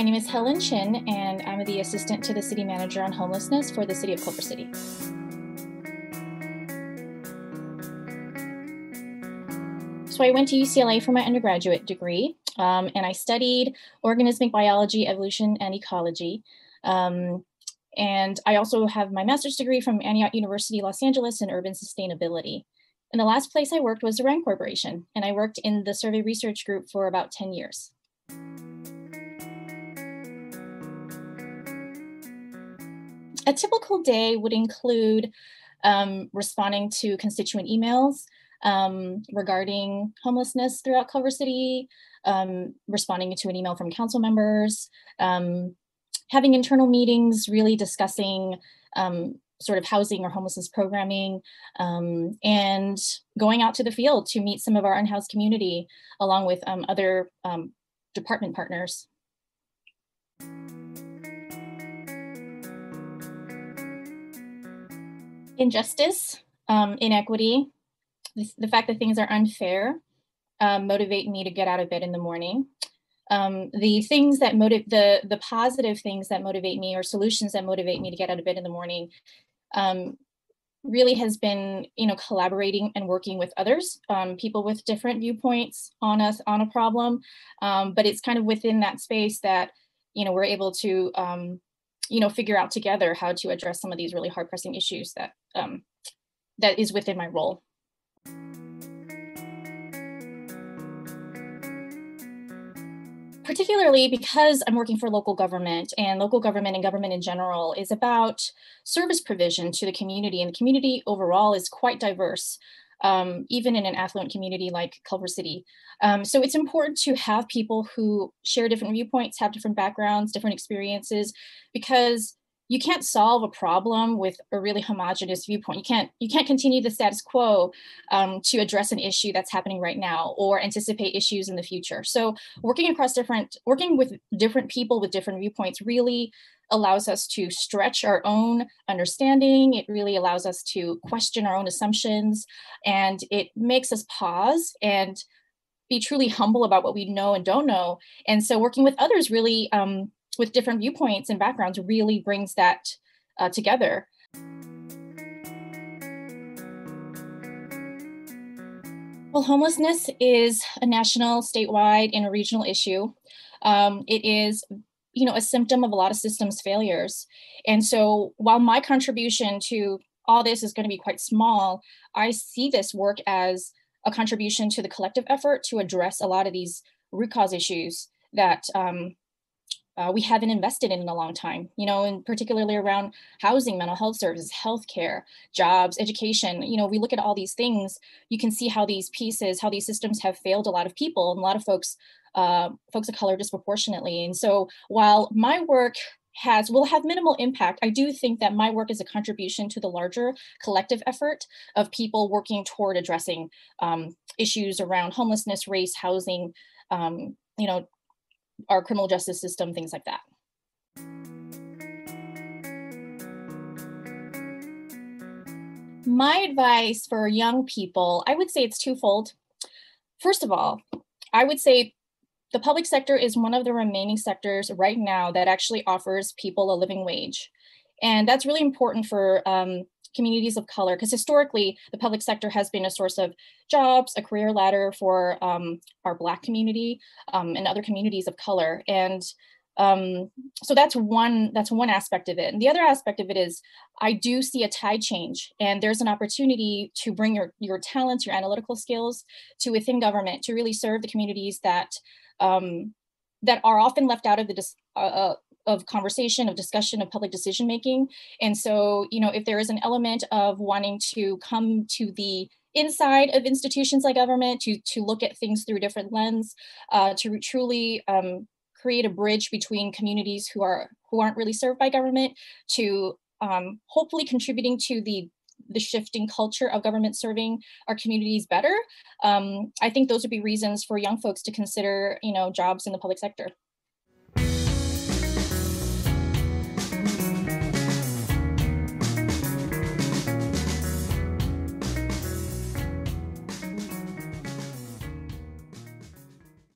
My name is Helen Chin, and I'm the assistant to the city manager on homelessness for the city of Culver City. So I went to UCLA for my undergraduate degree, um, and I studied organismic biology, evolution, and ecology. Um, and I also have my master's degree from Antioch University, Los Angeles in urban sustainability. And the last place I worked was the RAND Corporation, and I worked in the survey research group for about 10 years. A typical day would include um, responding to constituent emails um, regarding homelessness throughout Culver City, um, responding to an email from council members, um, having internal meetings, really discussing um, sort of housing or homelessness programming, um, and going out to the field to meet some of our unhoused community along with other department partners. Injustice, um, inequity, the, fact that things are unfair um, motivate me to get out of bed in the morning. Um, the things that motivate the the positive things that motivate me or solutions that motivate me to get out of bed in the morning um, really has been you know collaborating and working with others um, people with different viewpoints on us on a problem um, but it's kind of within that space that you know we're able to um, you know figure out together how to address some of these really hard pressing issues that um, that is within my role particularly because I'm working for local government and local government and government in general is about service provision to the community and the community overall is quite diverse. Um, even in an affluent community like Culver City. Um, so it's important to have people who share different viewpoints, have different backgrounds, different experiences, because you can't solve a problem with a really homogenous viewpoint. You can't you can't continue the status quo um, to address an issue that's happening right now or anticipate issues in the future. So working across different working with different people with different viewpoints really allows us to stretch our own understanding. It really allows us to question our own assumptions, and it makes us pause and be truly humble about what we know and don't know. And so working with others really um, with different viewpoints and backgrounds really brings that uh, together. Well, homelessness is a national, statewide, and a regional issue. Um, it is, you know, a symptom of a lot of systems failures. And so, while my contribution to all this is going to be quite small, I see this work as a contribution to the collective effort to address a lot of these root cause issues that um, uh, we haven't invested in in a long time, you know, and particularly around housing, mental health services, healthcare, jobs, education. You know, we look at all these things, you can see how these pieces, how these systems have failed a lot of people and a lot of folks, uh, folks of color disproportionately. And so while my work has will have minimal impact i do think that my work is a contribution to the larger collective effort of people working toward addressing um, issues around homelessness race housing um, you know our criminal justice system, things like that. My advice for young people, I would say it's twofold. First of all, I would say the public sector is one of the remaining sectors right now that actually offers people a living wage. And that's really important for um, communities of color because historically the public sector has been a source of jobs a career ladder for um, our black community um, and other communities of color. And um, so that's one that's one aspect of it. And the other aspect of it is i do see a tide change and there's an opportunity to bring your your talents your analytical skills to within government to really serve the communities that um, that are often left out of the uh, uh of conversation of discussion of public decision making. And so you know if there is an element of wanting to come to the inside of institutions like government to to look at things through different lens uh, to truly um, create a bridge between communities who are who aren't really served by government to um, hopefully contributing to the the shifting culture of government serving our communities better um, i think those would be reasons for young folks to consider you know jobs in the public sector